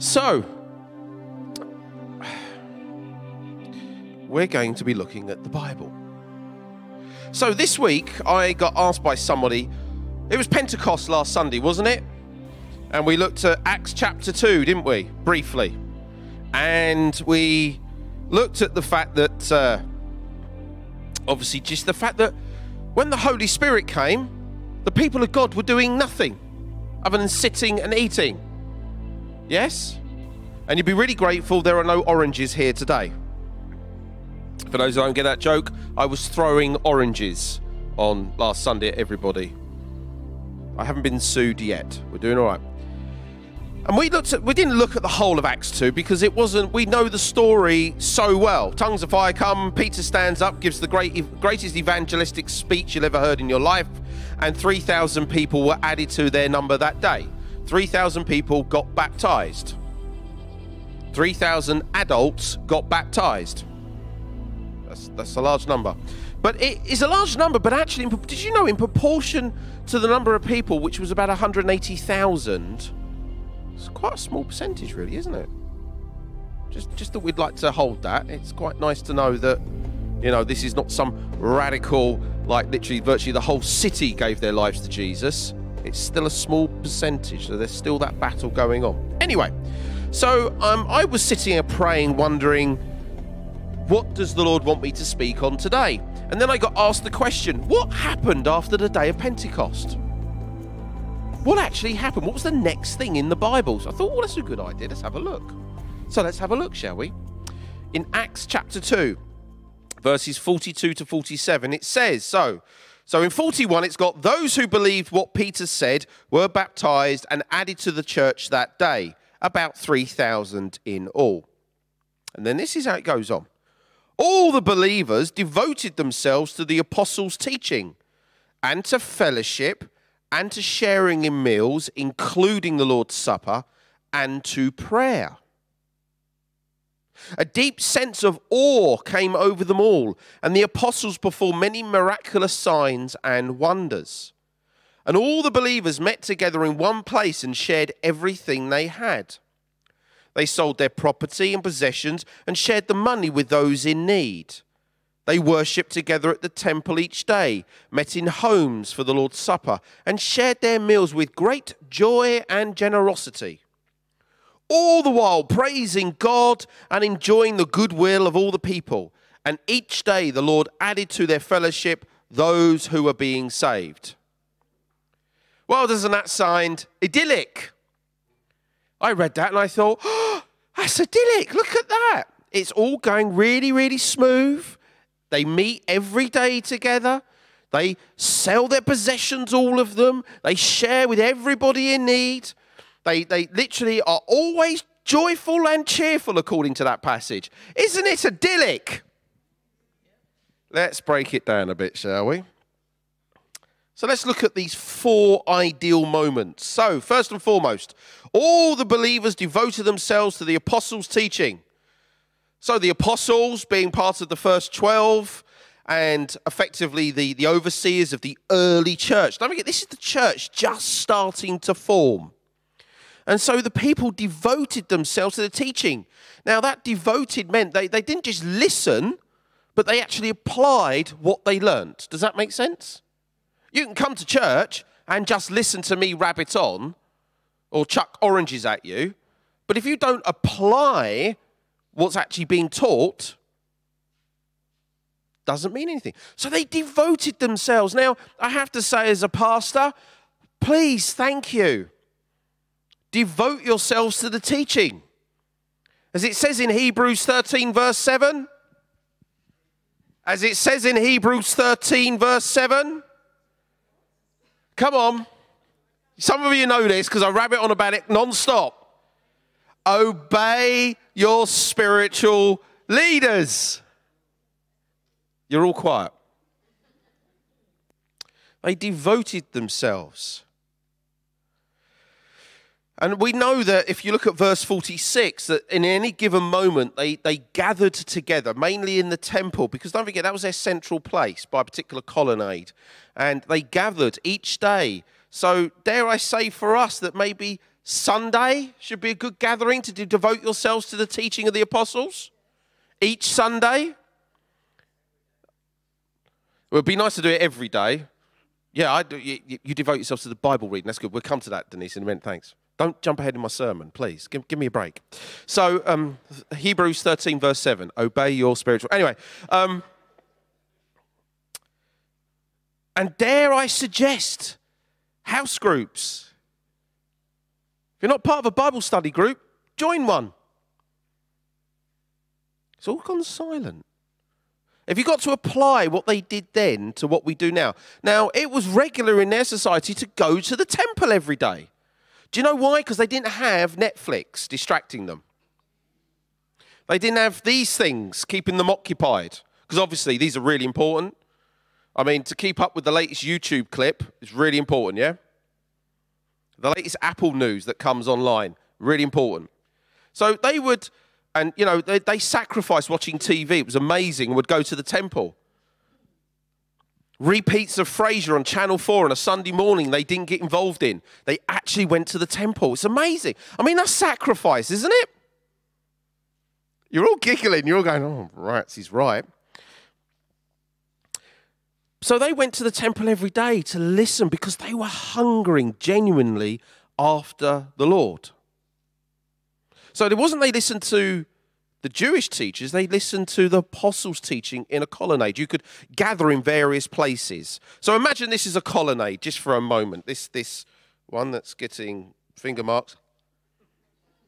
So, we're going to be looking at the Bible. So, this week I got asked by somebody, it was Pentecost last Sunday, wasn't it? And we looked at Acts chapter 2, didn't we? Briefly. And we looked at the fact that, uh, obviously, just the fact that when the Holy Spirit came, the people of God were doing nothing other than sitting and eating. Yes? And you'd be really grateful there are no oranges here today. For those who don't get that joke, I was throwing oranges on last Sunday at everybody. I haven't been sued yet. We're doing all right. And we looked at we didn't look at the whole of Acts 2 because it wasn't we know the story so well. Tongues of fire come, Peter stands up, gives the great greatest evangelistic speech you'll ever heard in your life, and 3,000 people were added to their number that day. 3,000 people got baptized. 3,000 adults got baptized. That's, that's a large number. But it is a large number, but actually, did you know, in proportion to the number of people, which was about 180,000, it's quite a small percentage, really, isn't it? Just, just that we'd like to hold that. It's quite nice to know that, you know, this is not some radical, like literally, virtually the whole city gave their lives to Jesus. It's still a small percentage, so there's still that battle going on. Anyway, so um, I was sitting here praying, wondering, what does the Lord want me to speak on today? And then I got asked the question, what happened after the day of Pentecost? What actually happened? What was the next thing in the Bible? So I thought, well, that's a good idea. Let's have a look. So let's have a look, shall we? In Acts chapter 2, verses 42 to 47, it says, so, so in 41, it's got those who believed what Peter said were baptized and added to the church that day, about 3,000 in all. And then this is how it goes on. All the believers devoted themselves to the apostles' teaching and to fellowship and to sharing in meals, including the Lord's Supper, and to prayer. A deep sense of awe came over them all, and the apostles performed many miraculous signs and wonders. And all the believers met together in one place and shared everything they had. They sold their property and possessions and shared the money with those in need. They worshipped together at the temple each day, met in homes for the Lord's Supper, and shared their meals with great joy and generosity. All the while praising God and enjoying the goodwill of all the people. And each day the Lord added to their fellowship those who were being saved. Well, doesn't that sound idyllic? I read that and I thought, oh, that's idyllic. Look at that. It's all going really, really smooth. They meet every day together. They sell their possessions, all of them. They share with everybody in need. They, they literally are always joyful and cheerful, according to that passage. Isn't it idyllic? Let's break it down a bit, shall we? So let's look at these four ideal moments. So, first and foremost, all the believers devoted themselves to the apostles' teaching. So, the apostles being part of the first 12 and effectively the, the overseers of the early church. Don't forget, this is the church just starting to form. And so the people devoted themselves to the teaching. Now, that devoted meant they, they didn't just listen, but they actually applied what they learned. Does that make sense? You can come to church and just listen to me rabbit on or chuck oranges at you, but if you don't apply what's actually being taught, doesn't mean anything. So they devoted themselves. Now, I have to say, as a pastor, please, thank you. Devote yourselves to the teaching. As it says in Hebrews 13, verse 7. As it says in Hebrews 13, verse 7. Come on. Some of you know this because I rabbit on about it non stop. Obey your spiritual leaders. You're all quiet. They devoted themselves. And we know that if you look at verse 46, that in any given moment they, they gathered together, mainly in the temple, because don't forget that was their central place by a particular colonnade. And they gathered each day. So, dare I say for us that maybe Sunday should be a good gathering to devote yourselves to the teaching of the apostles. Each Sunday. It would be nice to do it every day. Yeah, do, you, you devote yourselves to the Bible reading. That's good. We'll come to that, Denise, in a minute. Thanks. Don't jump ahead in my sermon, please. Give, give me a break. So, um, Hebrews 13, verse 7 obey your spiritual. Anyway, um, and dare I suggest house groups if you're not part of a Bible study group, join one. It's all gone silent. Have you got to apply what they did then to what we do now? Now, it was regular in their society to go to the temple every day. Do you know why? Because they didn't have Netflix distracting them. They didn't have these things keeping them occupied. Because obviously, these are really important. I mean, to keep up with the latest YouTube clip is really important, yeah? the latest Apple news that comes online. Really important. So they would, and you know, they, they sacrificed watching TV. It was amazing. Would go to the temple. Repeats of Frasier on Channel 4 on a Sunday morning they didn't get involved in. They actually went to the temple. It's amazing. I mean, that's sacrifice, isn't it? You're all giggling. You're all going, oh, right, he's right. So they went to the temple every day to listen because they were hungering genuinely after the Lord. So it wasn't they listened to the Jewish teachers, they listened to the apostles' teaching in a colonnade. You could gather in various places. So imagine this is a colonnade just for a moment. This this one that's getting finger marks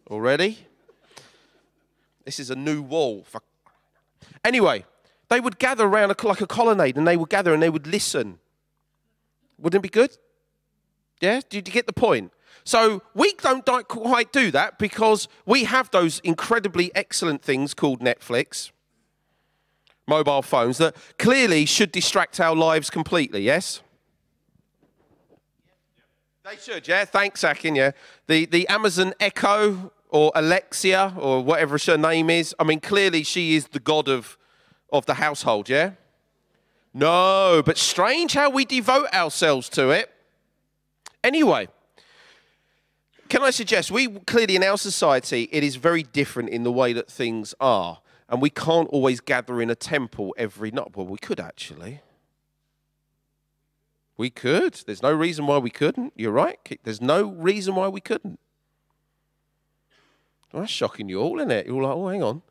already. This is a new wall. Anyway, they would gather around a, like a colonnade and they would gather and they would listen. Wouldn't it be good? Yeah? Did you get the point? So we don't quite do that because we have those incredibly excellent things called Netflix, mobile phones that clearly should distract our lives completely, yes? They should, yeah. Thanks, Akin, yeah. The, the Amazon Echo or Alexia or whatever her name is, I mean, clearly she is the god of of the household, yeah? No, but strange how we devote ourselves to it. Anyway, can I suggest we clearly in our society it is very different in the way that things are, and we can't always gather in a temple every night. Well, we could actually. We could. There's no reason why we couldn't. You're right. There's no reason why we couldn't. Well, that's shocking you all, isn't it? You're all like, oh, hang on.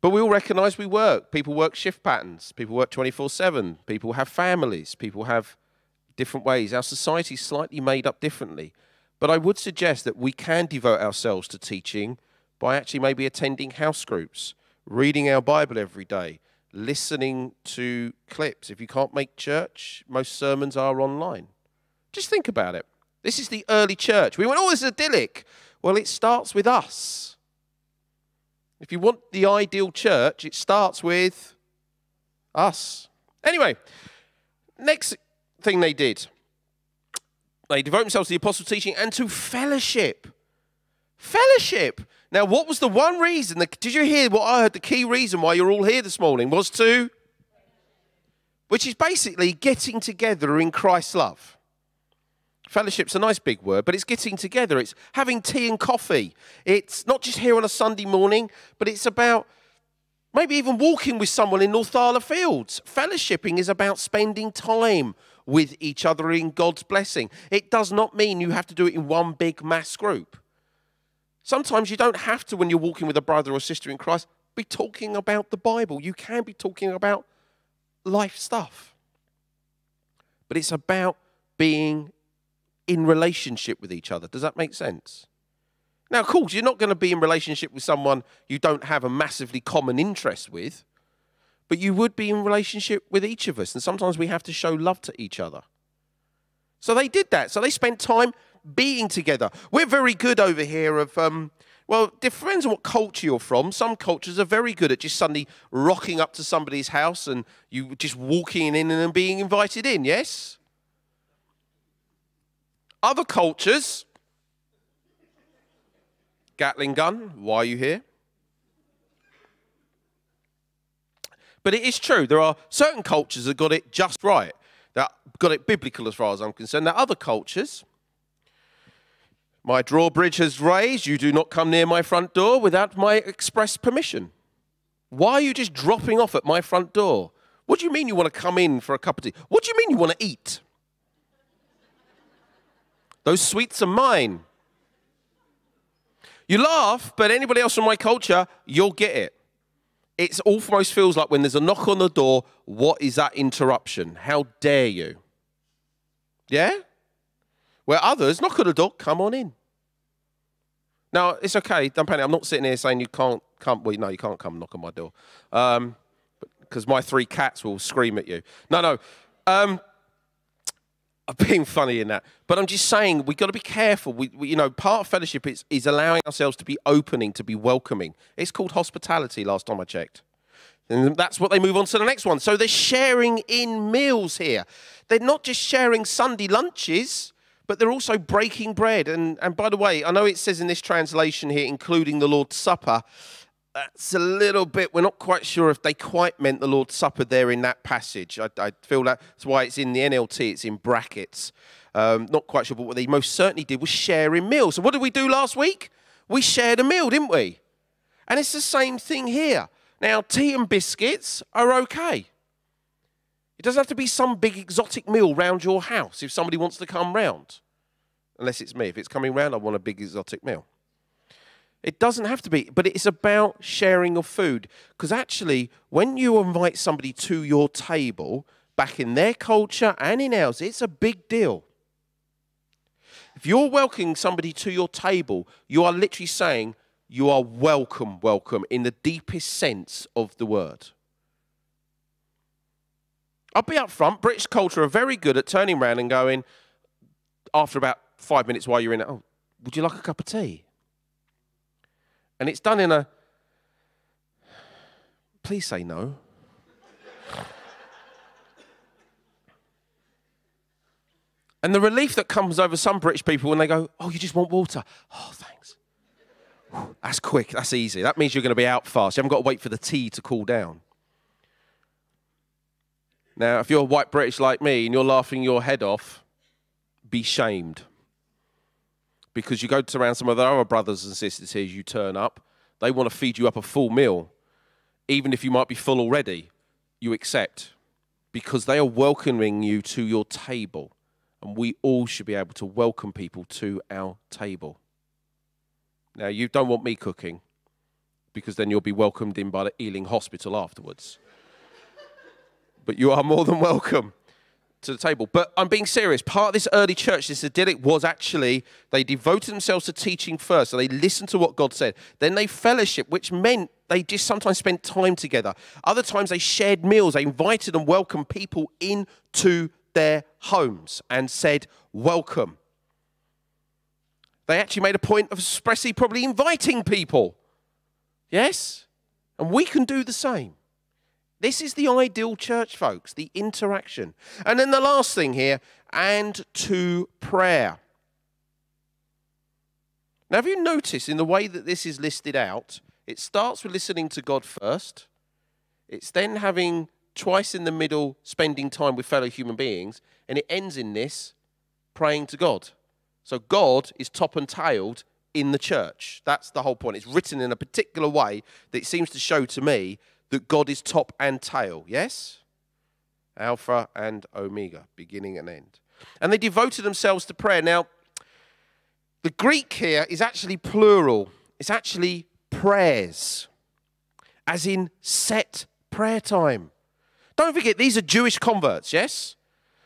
But we all recognize we work. People work shift patterns. People work 24 7. People have families. People have different ways. Our society is slightly made up differently. But I would suggest that we can devote ourselves to teaching by actually maybe attending house groups, reading our Bible every day, listening to clips. If you can't make church, most sermons are online. Just think about it. This is the early church. We went, oh, it's idyllic. Well, it starts with us. If you want the ideal church, it starts with us. Anyway, next thing they did they devote themselves to the apostle teaching and to fellowship. Fellowship. Now, what was the one reason? Did you hear what I heard? The key reason why you're all here this morning was to, which is basically getting together in Christ's love. Fellowship's a nice big word, but it's getting together. It's having tea and coffee. It's not just here on a Sunday morning, but it's about maybe even walking with someone in Northala Fields. Fellowshipping is about spending time with each other in God's blessing. It does not mean you have to do it in one big mass group. Sometimes you don't have to, when you're walking with a brother or sister in Christ, be talking about the Bible. You can be talking about life stuff. But it's about being in relationship with each other. Does that make sense? Now, of course, you're not going to be in relationship with someone you don't have a massively common interest with, but you would be in relationship with each of us. And sometimes we have to show love to each other. So they did that. So they spent time being together. We're very good over here of, um, well, depends on what culture you're from. Some cultures are very good at just suddenly rocking up to somebody's house and you just walking in and being invited in, yes? Other cultures, Gatling gun, why are you here? But it is true, there are certain cultures that got it just right, that got it biblical as far as I'm concerned. There are other cultures, My drawbridge has raised. You do not come near my front door without my express permission. Why are you just dropping off at my front door? What do you mean you want to come in for a cup of tea? What do you mean you want to eat? Those sweets are mine. You laugh, but anybody else from my culture, you'll get it. It almost feels like when there's a knock on the door, what is that interruption? How dare you? Yeah? Where others knock on the door, come on in. Now, it's okay, don't panic. I'm not sitting here saying you can't come. Well, no, you can't come knock on my door. Because um, my three cats will scream at you. No, no. Um, I'm being funny in that. But I'm just saying we've got to be careful. We, we, you know, part of fellowship is, is allowing ourselves to be opening, to be welcoming. It's called hospitality, last time I checked. And that's what they move on to the next one. So they're sharing in meals here. They're not just sharing Sunday lunches, but they're also breaking bread. And, and by the way, I know it says in this translation here, including the Lord's Supper that's a little bit, we're not quite sure if they quite meant the Lord's Supper there in that passage. I, I feel that's why it's in the NLT, it's in brackets. Um, not quite sure, but what they most certainly did was share sharing meals. So, what did we do last week? We shared a meal, didn't we? And it's the same thing here. Now, tea and biscuits are okay. It doesn't have to be some big exotic meal round your house if somebody wants to come round. Unless it's me. If it's coming round, I want a big exotic meal. It doesn't have to be, but it's about sharing of food. Because actually, when you invite somebody to your table, back in their culture and in ours, it's a big deal. If you're welcoming somebody to your table, you are literally saying, You are welcome, welcome, in the deepest sense of the word. I'll be up front. British culture are very good at turning around and going, after about five minutes while you're in it, oh, would you like a cup of tea? And it's done in a, please say no. and the relief that comes over some British people when they go, oh, you just want water. Oh, thanks. That's quick. That's easy. That means you're going to be out fast. You haven't got to wait for the tea to cool down. Now, if you're white British like me and you're laughing your head off, be shamed because you go to around some of the other brothers and sisters here, you turn up, they want to feed you up a full meal. Even if you might be full already, you accept because they are welcoming you to your table. And we all should be able to welcome people to our table. Now, you don't want me cooking because then you'll be welcomed in by the Ealing Hospital afterwards. but you are more than welcome to the table. But I'm being serious. Part of this early church, this idyllic, was actually they devoted themselves to teaching first. So they listened to what God said. Then they fellowship, which meant they just sometimes spent time together. Other times they shared meals. They invited and welcomed people into their homes and said, Welcome. They actually made a point of expressly probably inviting people. Yes? And we can do the same. This is the ideal church, folks, the interaction. And then the last thing here, and to prayer. Now, have you noticed in the way that this is listed out, it starts with listening to God first, it's then having twice in the middle spending time with fellow human beings, and it ends in this praying to God. So God is top and tailed in the church. That's the whole point. It's written in a particular way that it seems to show to me that God is top and tail, yes? Alpha and Omega, beginning and end. And they devoted themselves to prayer. Now, the Greek here is actually plural, it's actually prayers, as in set prayer time. Don't forget, these are Jewish converts, yes?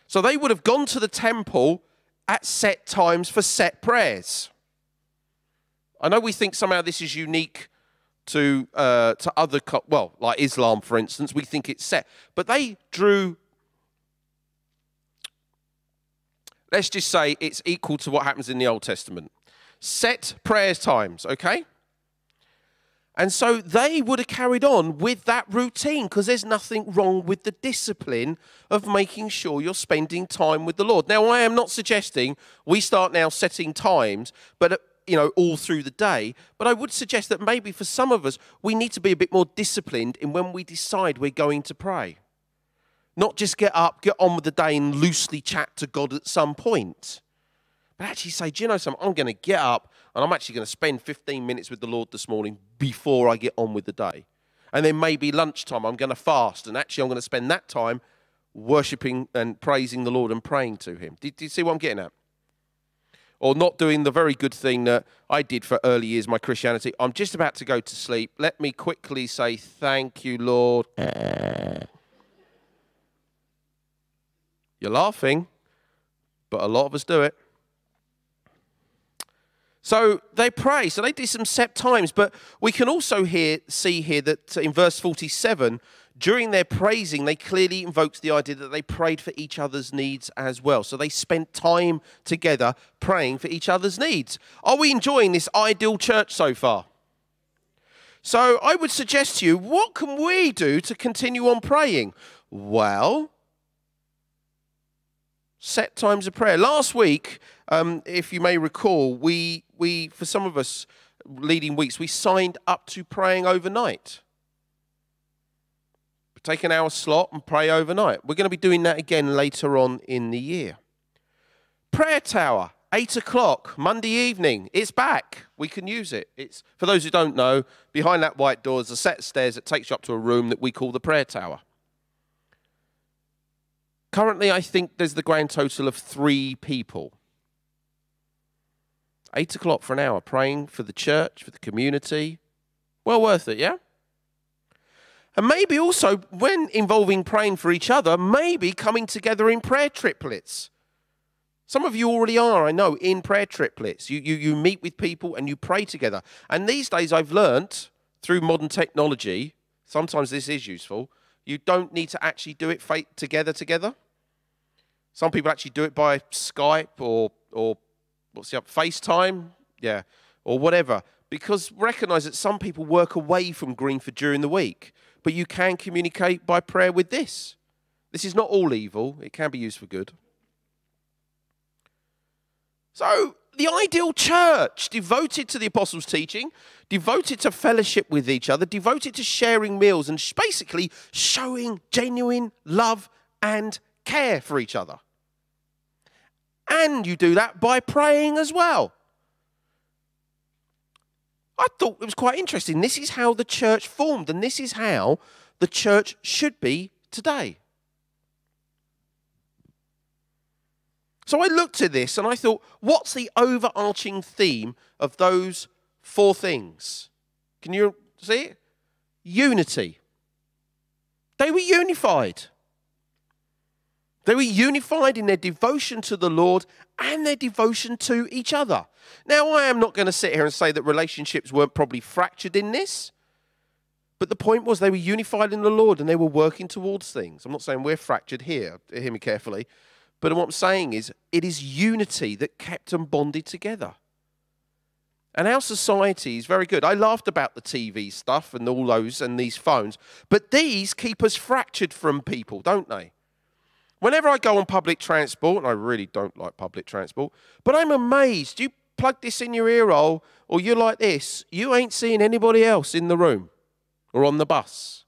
So they would have gone to the temple at set times for set prayers. I know we think somehow this is unique to uh, to other well, like Islam, for instance, we think it's set, but they drew. Let's just say it's equal to what happens in the Old Testament. Set prayers times, okay? And so they would have carried on with that routine because there's nothing wrong with the discipline of making sure you're spending time with the Lord. Now, I am not suggesting we start now setting times, but you know, all through the day. But I would suggest that maybe for some of us, we need to be a bit more disciplined in when we decide we're going to pray. Not just get up, get on with the day, and loosely chat to God at some point. but actually say, do you know something? I'm going to get up and I'm actually going to spend 15 minutes with the Lord this morning before I get on with the day. And then maybe lunchtime, I'm going to fast. And actually, I'm going to spend that time worshipping and praising the Lord and praying to Him. Do, do you see what I'm getting at? Or not doing the very good thing that I did for early years, my Christianity. I'm just about to go to sleep. Let me quickly say, Thank you, Lord. You're laughing, but a lot of us do it. So they pray. So they do some set times. But we can also hear, see here that in verse 47, during their praising, they clearly invoked the idea that they prayed for each other's needs as well. So they spent time together praying for each other's needs. Are we enjoying this ideal church so far? So I would suggest to you, what can we do to continue on praying? Well, set times of prayer. Last week, um, if you may recall, we we, for some of us, leading weeks, we signed up to praying overnight. Take an hour slot and pray overnight. We're going to be doing that again later on in the year. Prayer Tower, 8 o'clock, Monday evening. It's back. We can use it. It's For those who don't know, behind that white door is a set of stairs that takes you up to a room that we call the Prayer Tower. Currently, I think there's the grand total of three people Eight o'clock for an hour, praying for the church, for the community. Well worth it, yeah? And maybe also, when involving praying for each other, maybe coming together in prayer triplets. Some of you already are, I know, in prayer triplets. You, you, you meet with people and you pray together. And these days, I've learnt through modern technology, sometimes this is useful, you don't need to actually do it together together. Some people actually do it by Skype or, or what's the up FaceTime, yeah, or whatever. Because recognize that some people work away from Greenford during the week, but you can communicate by prayer with this. This is not all evil, it can be used for good. So, the ideal church, devoted to the apostles' teaching, devoted to fellowship with each other, devoted to sharing meals, and basically showing genuine love and care for each other. And you do that by praying as well. I thought it was quite interesting. This is how the church formed, and this is how the church should be today. So I looked at this and I thought, what's the overarching theme of those four things? Can you see it? Unity. They were unified. They were unified in their devotion to the Lord and their devotion to each other. Now, I am not going to sit here and say that relationships weren't probably fractured in this, but the point was they were unified in the Lord and they were working towards things. I'm not saying we're fractured here, hear me carefully, but what I'm saying is it is unity that kept them bonded together. And our society is very good. I laughed about the TV stuff and all those and these phones, but these keep us fractured from people, don't they? Whenever I go on public transport, and I really don't like public transport, but I'm amazed. You plug this in your ear hole, or you're like this, you ain't seeing anybody else in the room or on the bus.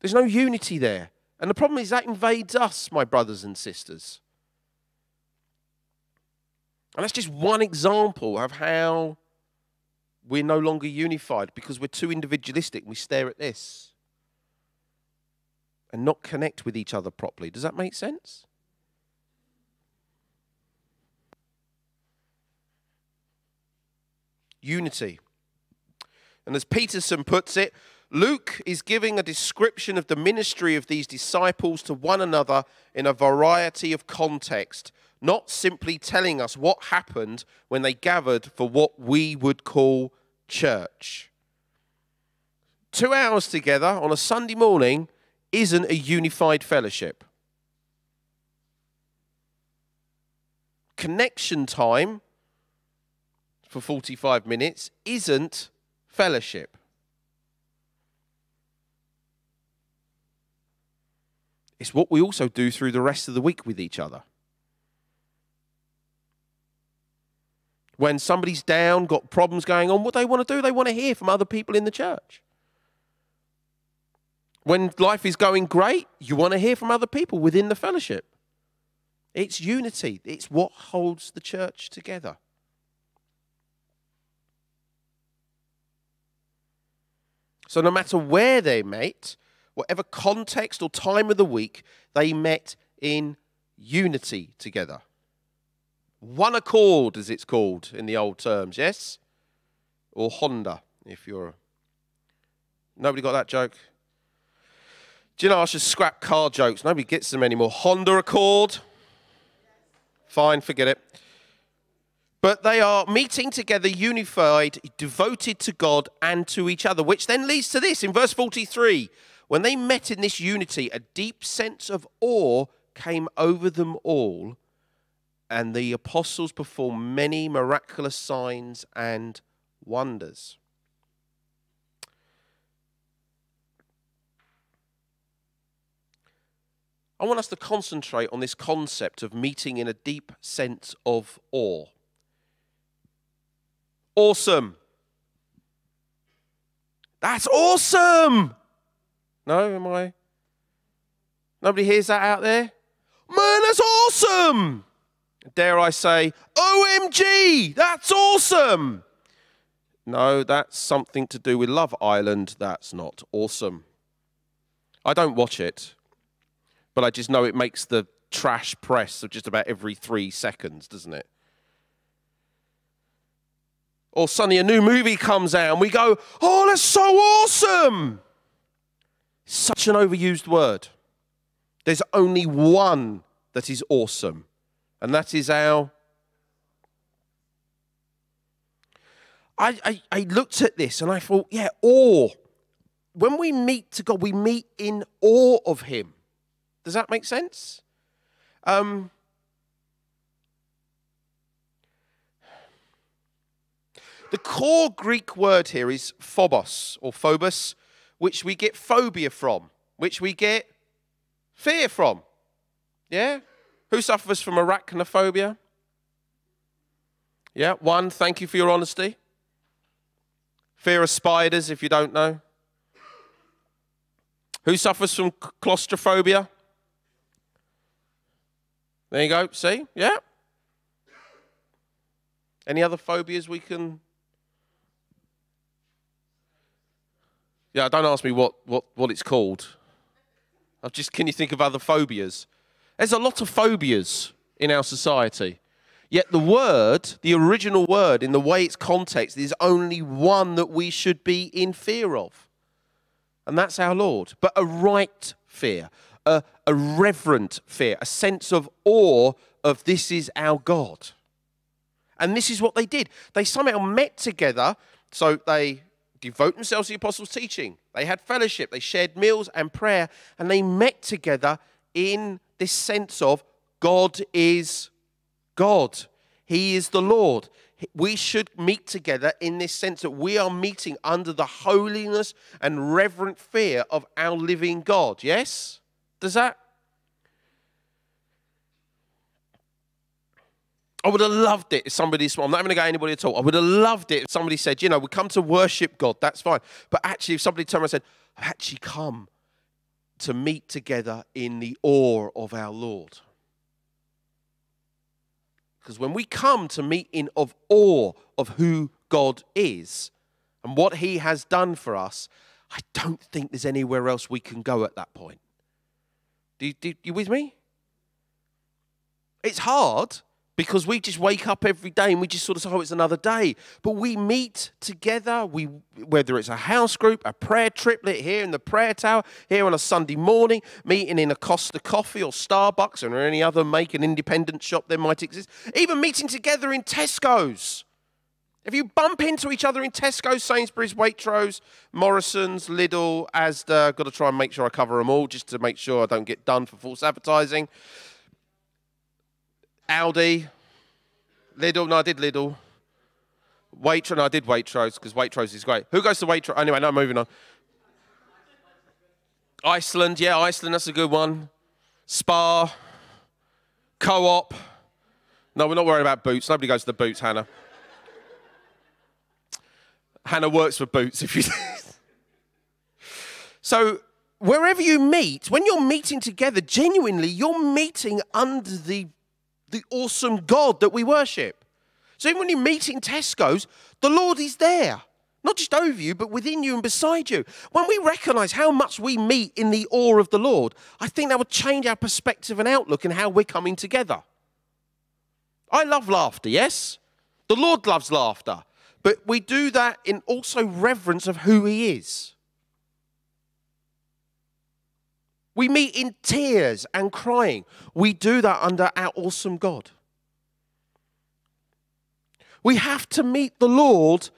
There's no unity there. And the problem is that invades us, my brothers and sisters. And that's just one example of how we're no longer unified because we're too individualistic. We stare at this and not connect with each other properly. Does that make sense? Unity. And as Peterson puts it, Luke is giving a description of the ministry of these disciples to one another in a variety of context, not simply telling us what happened when they gathered for what we would call church. Two hours together on a Sunday morning isn't a unified fellowship. Connection time for 45 minutes isn't fellowship. It's what we also do through the rest of the week with each other. When somebody's down, got problems going on, what they want to do, they want to hear from other people in the church. When life is going great, you want to hear from other people within the fellowship. It's unity, it's what holds the church together. So, no matter where they met, whatever context or time of the week, they met in unity together. One accord, as it's called in the old terms, yes? Or Honda, if you're. Nobody got that joke? Do you know I should scrap car jokes? Nobody gets them anymore. Honda Accord. Fine, forget it. But they are meeting together, unified, devoted to God and to each other, which then leads to this in verse 43. When they met in this unity, a deep sense of awe came over them all, and the apostles performed many miraculous signs and wonders. I want us to concentrate on this concept of meeting in a deep sense of awe. Awesome. That's awesome. No, am I? Nobody hears that out there? Man, that's awesome. Dare I say, OMG, that's awesome. No, that's something to do with Love Island. That's not awesome. I don't watch it but I just know it makes the trash press of just about every three seconds, doesn't it? Oh, or suddenly a new movie comes out and we go, oh, that's so awesome. Such an overused word. There's only one that is awesome, and that is our. I, I, I looked at this and I thought, yeah, awe. When we meet to God, we meet in awe of Him. Does that make sense? Um, the core Greek word here is phobos or phobos, which we get phobia from, which we get fear from. Yeah? Who suffers from arachnophobia? Yeah, one, thank you for your honesty. Fear of spiders, if you don't know. Who suffers from claustrophobia? There you go. See? Yeah. Any other phobias we can? Yeah, don't ask me what, what, what it's called. I've just can you think of other phobias? There's a lot of phobias in our society. Yet the word, the original word, in the way it's context, is only one that we should be in fear of. And that's our Lord. But a right fear, a, a reverent fear, a sense of awe of this is our God. And this is what they did. They somehow met together, so they devote themselves to the apostles' teaching. They had fellowship, they shared meals and prayer, and they met together in this sense of God is God. He is the Lord. We should meet together in this sense that we are meeting under the holiness and reverent fear of our living God. Yes? Does that? I would have loved it if somebody, I'm not going to go anybody at all. I would have loved it if somebody said, you know, we come to worship God, that's fine. But actually, if somebody turned around and said, I've actually come to meet together in the awe of our Lord. Because when we come to meet in of awe of who God is and what he has done for us, I don't think there's anywhere else we can go at that point. Do you, do you with me? It's hard because we just wake up every day and we just sort of say, oh, it's another day. But we meet together, we, whether it's a house group, a prayer triplet here in the prayer tower, here on a Sunday morning, meeting in a Costa Coffee or Starbucks or any other make an independent shop there might exist, even meeting together in Tesco's. If you bump into each other in Tesco, Sainsbury's, Waitrose, Morrison's, Lidl, Asda, got to try and make sure I cover them all just to make sure I don't get done for false advertising. Aldi, Lidl, no, I did Lidl. Waitrose, no, I did Waitrose because Waitrose is great. Who goes to Waitrose? Anyway, no, moving on. Iceland, yeah, Iceland, that's a good one. Spar, Co op. No, we're not worried about boots. Nobody goes to the boots, Hannah. Hannah works for Boots. If you so wherever you meet, when you're meeting together, genuinely, you're meeting under the the awesome God that we worship. So even when you meet in Tesco's, the Lord is there, not just over you, but within you and beside you. When we recognize how much we meet in the awe of the Lord, I think that would change our perspective and outlook and how we're coming together. I love laughter, yes? The Lord loves laughter, but we do that in also reverence of who He is. We meet in tears and crying. We do that under our awesome God. We have to meet the Lord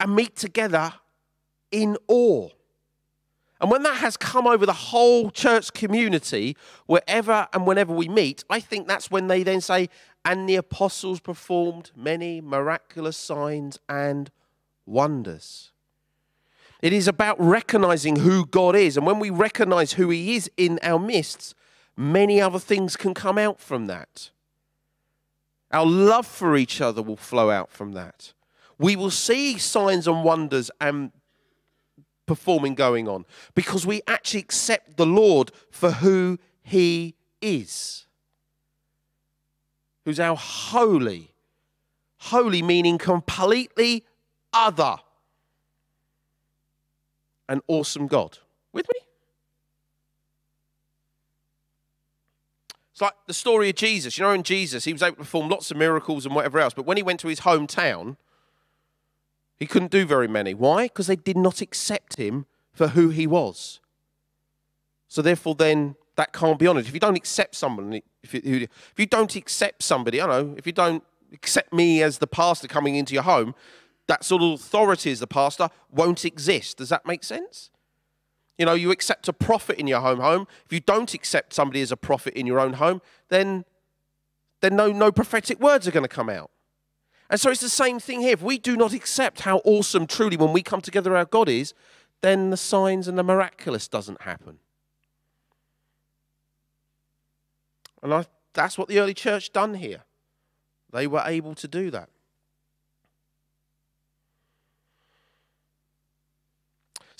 and meet together in awe. And when that has come over the whole church community, wherever and whenever we meet, I think that's when they then say, and the apostles performed many miraculous signs and wonders. It is about recognizing who God is. And when we recognize who He is in our midst, many other things can come out from that. Our love for each other will flow out from that. We will see signs and wonders and performing going on because we actually accept the Lord for who He is. Who's our holy, holy meaning completely other an awesome God. With me? It's like the story of Jesus. You know, in Jesus, he was able to perform lots of miracles and whatever else, but when he went to his hometown, he couldn't do very many. Why? Because they did not accept him for who he was. So therefore, then that can't be honest. If you don't accept someone, if you, if you don't accept somebody, I know, if you don't accept me as the pastor coming into your home, that sort of authority as the pastor won't exist. Does that make sense? You know, you accept a prophet in your home home. If you don't accept somebody as a prophet in your own home, then then no, no prophetic words are going to come out. And so it's the same thing here. If we do not accept how awesome truly when we come together our God is, then the signs and the miraculous doesn't happen. And I, that's what the early church done here. They were able to do that.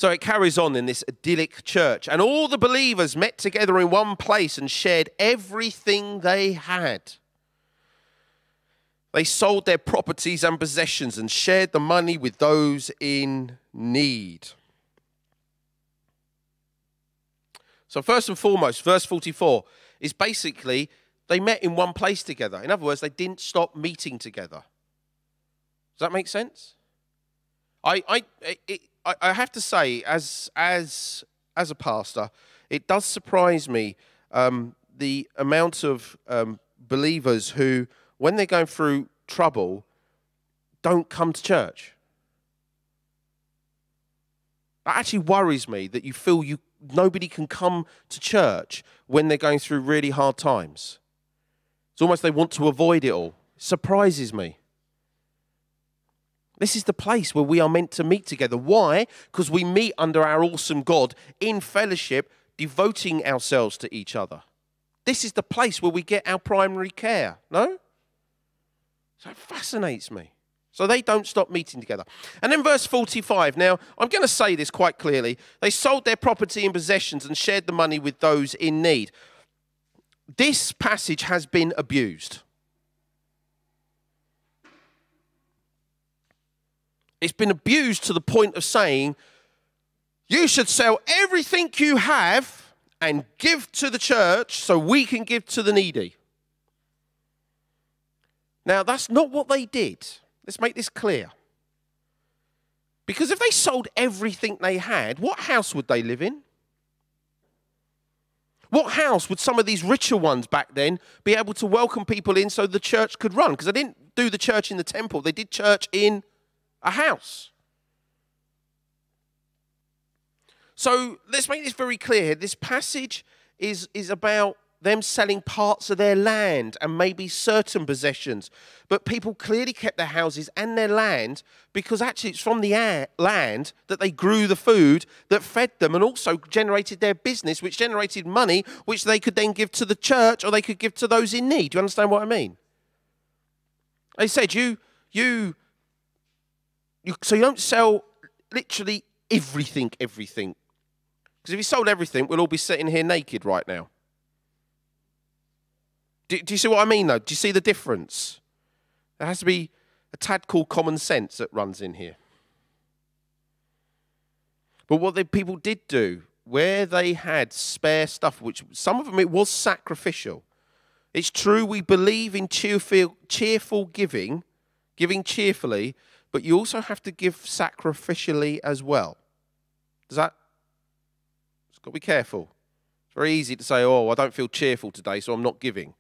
So it carries on in this idyllic church. And all the believers met together in one place and shared everything they had. They sold their properties and possessions and shared the money with those in need. So, first and foremost, verse 44 is basically they met in one place together. In other words, they didn't stop meeting together. Does that make sense? I, I, it, I, have to say, as as as a pastor, it does surprise me um, the amount of um, believers who, when they're going through trouble, don't come to church. That actually worries me that you feel you nobody can come to church when they're going through really hard times. It's almost they want to avoid it all. It surprises me. This is the place where we are meant to meet together. Why? Because we meet under our awesome God in fellowship, devoting ourselves to each other. This is the place where we get our primary care, no? So it fascinates me. So they don't stop meeting together. And then verse 45. Now, I'm going to say this quite clearly. They sold their property and possessions and shared the money with those in need. This passage has been abused. It's been abused to the point of saying, you should sell everything you have and give to the church so we can give to the needy. Now, that's not what they did. Let's make this clear. Because if they sold everything they had, what house would they live in? What house would some of these richer ones back then be able to welcome people in so the church could run? Because they didn't do the church in the temple, they did church in a house. So let's make this very clear. This passage is, is about them selling parts of their land and maybe certain possessions. But people clearly kept their houses and their land because actually it's from the land that they grew the food that fed them and also generated their business, which generated money, which they could then give to the church or they could give to those in need. Do you understand what I mean? They said, you, you you, so you don't sell literally everything, everything. Because if you sold everything, we'll all be sitting here naked right now. Do, do you see what I mean, though? Do you see the difference? There has to be a tad called common sense that runs in here. But what the people did do, where they had spare stuff, which some of them it was sacrificial. It's true we believe in cheerful, cheerful giving, giving cheerfully, but you also have to give sacrificially as well. Does that? It's got to be careful. It's very easy to say, "Oh, I don't feel cheerful today, so I'm not giving."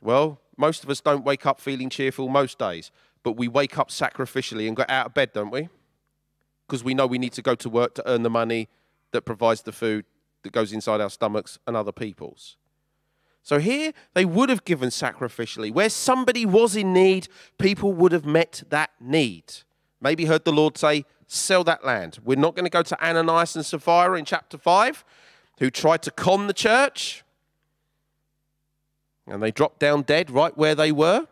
Well, most of us don't wake up feeling cheerful most days, but we wake up sacrificially and get out of bed, don't we? Because we know we need to go to work to earn the money that provides the food that goes inside our stomachs and other people's. So here they would have given sacrificially. Where somebody was in need, people would have met that need. Maybe heard the Lord say, sell that land. We're not going to go to Ananias and Sapphira in chapter 5, who tried to con the church. And they dropped down dead right where they were.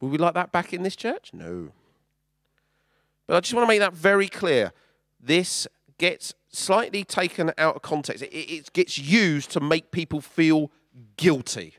Would we like that back in this church? No. But I just want to make that very clear. This gets slightly taken out of context. It, it gets used to make people feel guilty.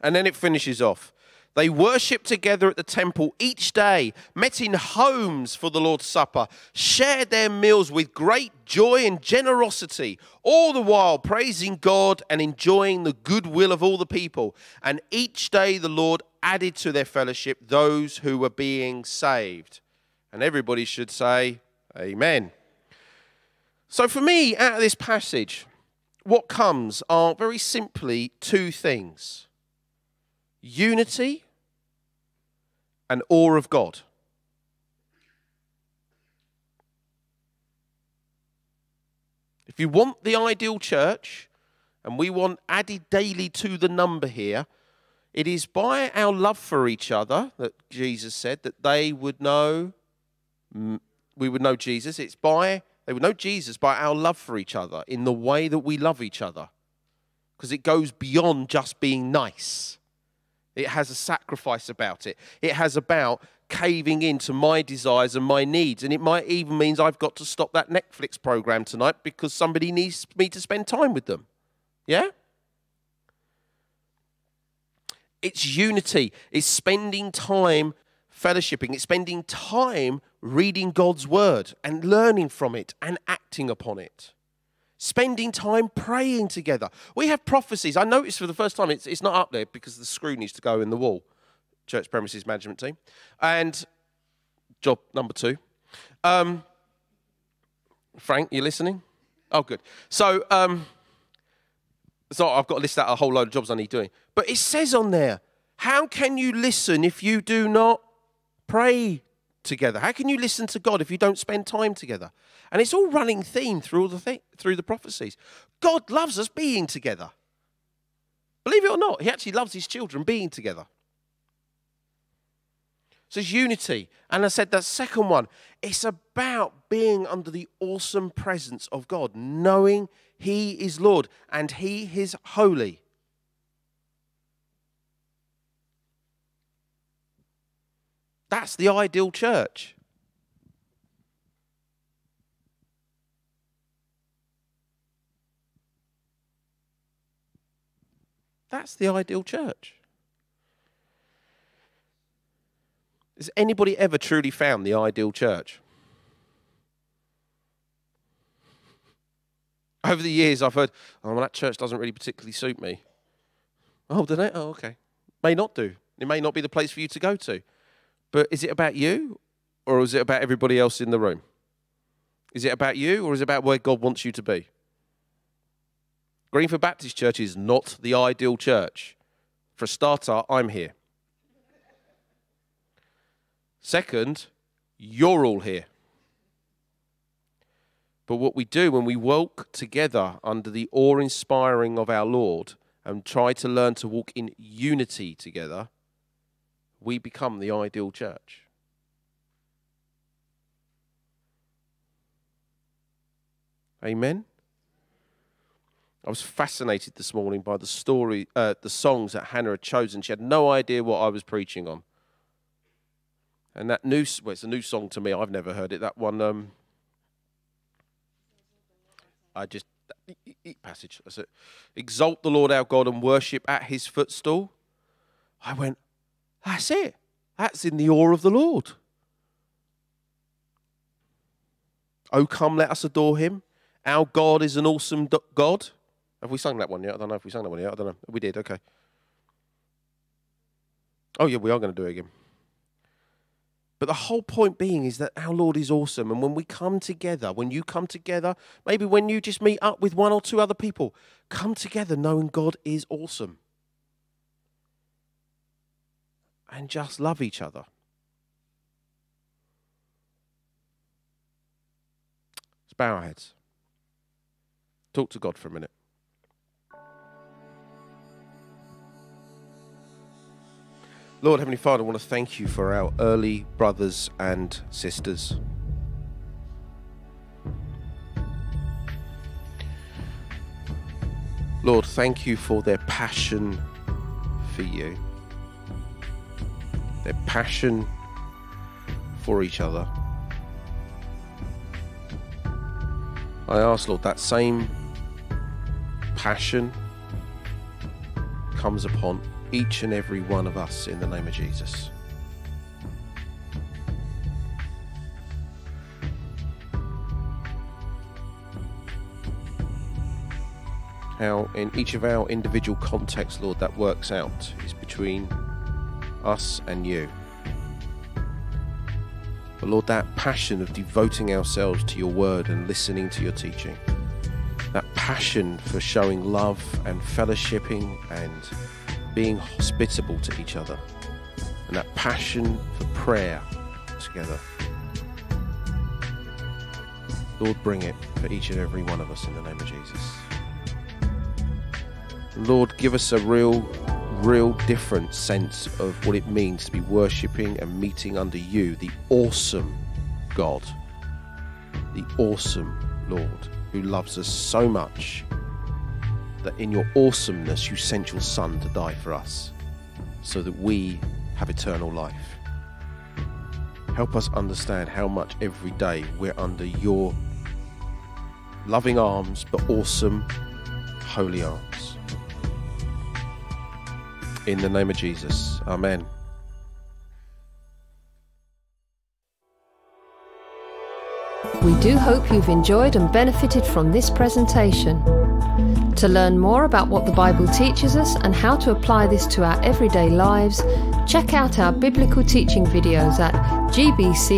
And then it finishes off. They worshipped together at the temple each day, met in homes for the Lord's Supper, shared their meals with great joy and generosity, all the while praising God and enjoying the goodwill of all the people. And each day the Lord added to their fellowship those who were being saved. And everybody should say, Amen. So, for me, out of this passage, what comes are very simply two things unity and awe of God. If you want the ideal church, and we want added daily to the number here, it is by our love for each other that Jesus said that they would know, we would know Jesus. It's by, they would know Jesus by our love for each other in the way that we love each other. Because it goes beyond just being nice. It has a sacrifice about it. It has about caving into my desires and my needs. And it might even means I've got to stop that Netflix program tonight because somebody needs me to spend time with them. Yeah? It's unity. It's spending time fellowshipping. It's spending time reading God's word and learning from it and acting upon it spending time praying together. We have prophecies. I noticed for the first time it's, it's not up there because the screw needs to go in the wall. Church premises management team. And job number two. Um, Frank, you listening? Oh, good. So, um, so I've got to list out a whole load of jobs I need doing. But it says on there, how can you listen if you do not pray together? How can you listen to God if you don't spend time together? And it's all running theme through all the th- through the prophecies. God loves us being together. Believe it or not, He actually loves His children being together. So it's unity. And I said that second one, it's about being under the awesome presence of God, knowing He is Lord and He is holy. That's the ideal church. That's the ideal church. Has anybody ever truly found the ideal church? Over the years, I've heard, oh, well, that church doesn't really particularly suit me. Oh, did it? Oh, okay. May not do. It may not be the place for you to go to. But is it about you or is it about everybody else in the room? Is it about you or is it about where God wants you to be? Greenford Baptist Church is not the ideal church. For a starter, I'm here. Second, you're all here. But what we do when we walk together under the awe inspiring of our Lord and try to learn to walk in unity together, we become the ideal church. Amen. I was fascinated this morning by the story, uh, the songs that Hannah had chosen. She had no idea what I was preaching on. And that new, well, it's a new song to me. I've never heard it. That one, um, I just passage. I said, exalt the Lord our God and worship at his footstool. I went, that's it. That's in the awe of the Lord. Oh, come, let us adore him. Our God is an awesome God. Have we sung that one yet? I don't know if we sung that one yet. I don't know. We did, okay. Oh, yeah, we are going to do it again. But the whole point being is that our Lord is awesome. And when we come together, when you come together, maybe when you just meet up with one or two other people, come together knowing God is awesome. And just love each other. Let's bow our heads. Talk to God for a minute. Lord Heavenly Father, I want to thank you for our early brothers and sisters. Lord, thank you for their passion for you, their passion for each other. I ask, Lord, that same passion comes upon each and every one of us in the name of Jesus. How, in each of our individual contexts, Lord, that works out is between us and you. But Lord, that passion of devoting ourselves to your word and listening to your teaching, that passion for showing love and fellowshipping and being hospitable to each other and that passion for prayer together. Lord, bring it for each and every one of us in the name of Jesus. Lord, give us a real, real different sense of what it means to be worshipping and meeting under you, the awesome God, the awesome Lord who loves us so much that in your awesomeness you sent your Son to die for us so that we have eternal life. Help us understand how much every day we're under your loving arms, but awesome, holy arms. In the name of Jesus, Amen. We do hope you've enjoyed and benefited from this presentation. To learn more about what the Bible teaches us and how to apply this to our everyday lives, check out our biblical teaching videos at gbcweb.tv.